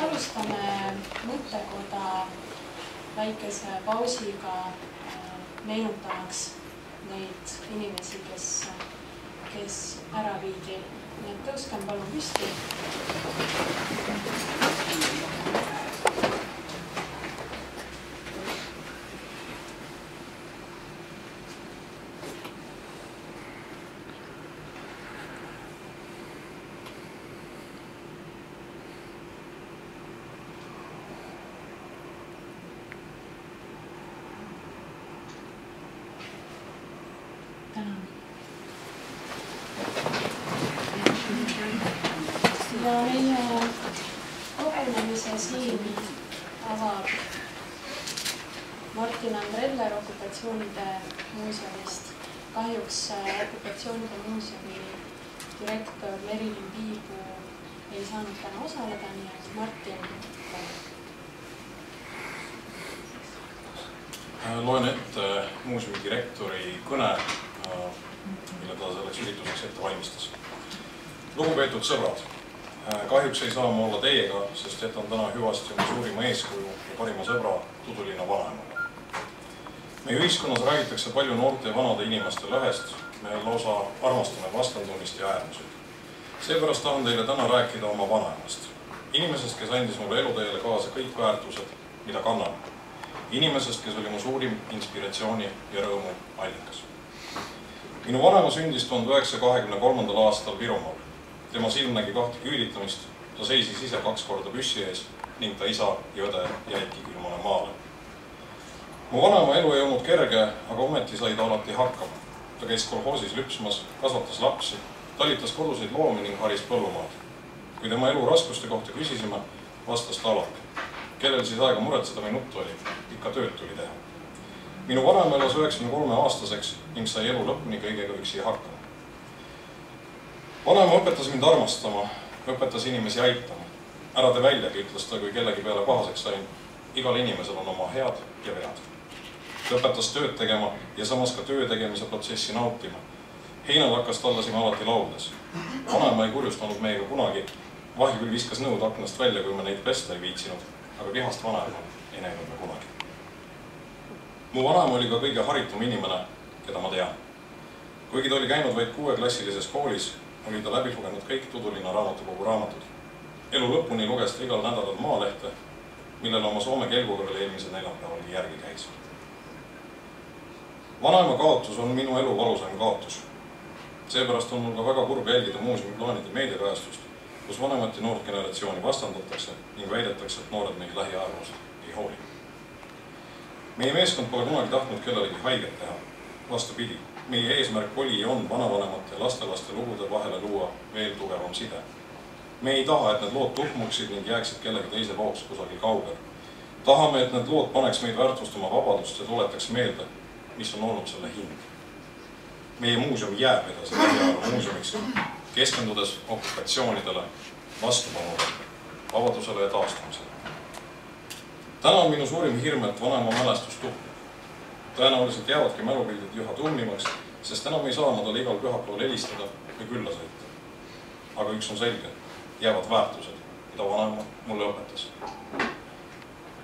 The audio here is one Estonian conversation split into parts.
alustame mõttekoda väikese pausiga, äh, meenutamaks neid inimesi, kes, kes ära viidi. nii et tõuskem palun püsti. Ja meie kogunemise siin avab Martin Andreller okupatsioonide muuseumist. kahjuks äh, okupatsioonide muuseumi direktor Merilin Piibu ei saanud täna osaleda, nii et Martin, palun. loen ette muuseumi direktori kõne, mille ta selleks ürituseks ette valmistas. lugupeetud sõbrad, kahjuks ei saa ma olla teiega, sest jätan täna hüvasti oma suurima eeskuju ja parima sõbra Tudulinna vanaemale. meie ühiskonnas räägitakse palju noorte ja vanade inimeste lõhest, me lausa armastame vastandumist ja äärmuseid. seepärast tahan teile täna rääkida oma vanaemast, inimesest, kes andis mulle eluteele kaasa kõik väärtused, mida kannan inimesest, kes oli mu suurim inspiratsiooni ja rõõmu allikas. minu vanaema sündis tuhande üheksasaja kahekümne kolmandal aastal Virumaal. Tema silm nägi kahte küüditamist, ta seisis ise kaks korda püssi ees ning ta isa ja õde jäidki külmale maale. mu vanaema elu ei olnud kerge, aga ometi sai ta alati hakkama. ta käis kolhoosis lüpsmas, kasvatas lapsi, talitas koduseid loomi ning haris põllumaad. kui tema elu raskuste kohta küsisime, vastas ta alati kellel siis aega muretseda või nuttu oli, ikka tööd tuli teha. minu vanaema elas üheksakümne kolme aastaseks ning sai elu lõpuni kõigega üksi hakkama. Vanaema õpetas mind armastama, õpetas inimesi aitama. ära tee väljagi, ütles ta, kui kellegi peale pahaseks sain. igal inimesel on oma head ja vead. ta õpetas tööd tegema ja samas ka töö tegemise protsessi nautima. heinalakast tallasime alati lauldes. vanaema ei kurjustanud meiega kunagi. vahi küll viskas nõud aknast välja, kui me neid pesta ei viitsinud aga vihast vanaema ei näinud me kunagi. mu vanaema oli ka kõige haritum inimene, keda ma tean. kuigi ta oli käinud vaid kuueklassilises koolis, oli ta läbi lugenud kõik Tudulinna raamatukogu raamatud. elu lõpuni luges ta igal nädalal Maalehte, millele oma Soome kelguga veel eelmisel neljapäevalgi järgi käis. vanaema kaotus on minu elu valusaim kaotus. seepärast on mul ka väga kurb jälgida muuseumi plaanide meediakajastust, kus vanemat ja noort generatsiooni vastandatakse ning väidetakse, et noored meie lähiajaloost ei hooli. meie meeskond pole kunagi tahtnud kellelegi haiget teha. vastupidi, meie eesmärk oli ja on vanavanemate ja lastelaste lugude vahele luua veel tugevam side. me ei taha, et need lood tuhmuksid ning jääksid kellegi teise looks kusagil kaugel. tahame, et need lood paneks meid väärtustama vabadust ja tuletaks meelde, mis on olnud selle hind. meie muuseum jääb edasi lähiajaloo muuseumiks keskendudes okupatsioonidele, vastupanule, vabadusele ja taastumisele. täna on minu suurim hirm, et vanaema mälestus tuhmub. Tõenäoliselt jäävadki mälupildid üha tummimaks, sest enam ei saa ma talle igal pühapäeval helistada või külla sõita. aga üks on selge, jäävad väärtused, mida vanaema mulle õpetas.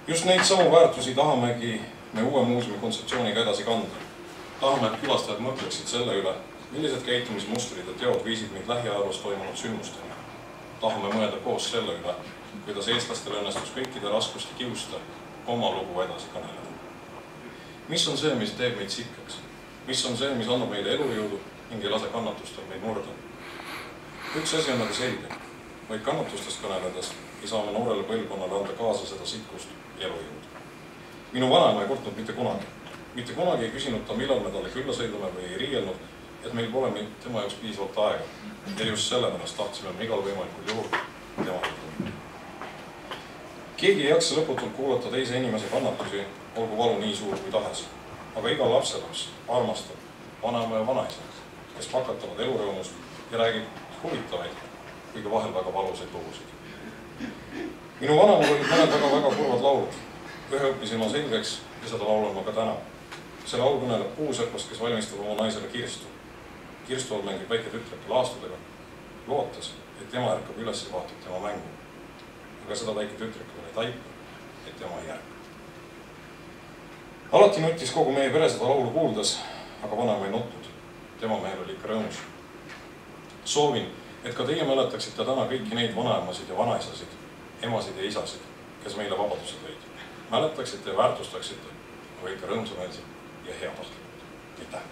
just neid samu väärtusi tahamegi me uue muuseumi kontseptsiooniga edasi kanda. tahame, et külastajad mõtleksid selle üle, millised käitumismustrid ja teod viisid meid lähiajaloos toimunud sündmusteni? tahame mõelda koos selle üle, kuidas eestlastel õnnestus kõikide raskuste kiuste oma lugu edasi kõneleda. Mis on see, mis teeb meid sikkaks? mis on see, mis annab meile elujõudu ning ei lase kannatustel meid murda? üks asi on aga selge, vaid kannatustest kõneledes ei saa me noorele põlvkonnale anda kaasa seda sitkust ja elujõudu. minu vanaema ei kurtnud mitte kunagi, mitte kunagi ei küsinud ta, millal me talle külla sõidame või ei riielnud, et meil pole meid tema jaoks piisavalt aega. ja just sellepärast tahtsime me igal võimalikul juhul tema juurde. Keegi ei jaksa lõputult kuulata teise inimese kannatusi, olgu valu nii suur kui tahes. aga iga lapselaps armastab vanaema ja vanaisa, kes pakatavad elurõõmust ja räägib huvitavaid, kuigi vahel väga valusaid lugusid. minu vanaemal olid mõned väga-väga kurvad laulud. ühe õppisin ma selgeks ja seda laulan ma ka täna. see laul kõneleb puusepast, kes valmistab oma naisele kirstu kirstu all mängib väike tütreke laastudega, lootes, et ema ärkab üles ja vaatab tema mängu. Aga seda väike tütrik veel ei taipa, et tema ei ärka. alati nutis kogu meie pere seda laulu kuuldes, aga vanaema ei nutnud. tema mehel oli ikka rõõmus. soovin, et ka teie mäletaksite täna kõiki neid vanaemasid ja vanaisasid, emasid ja isasid, kes meile vabaduse tõid. mäletaksite ja väärtustaksite, aga ikka rõõmsameelsed ja heatahtlikud. aitäh!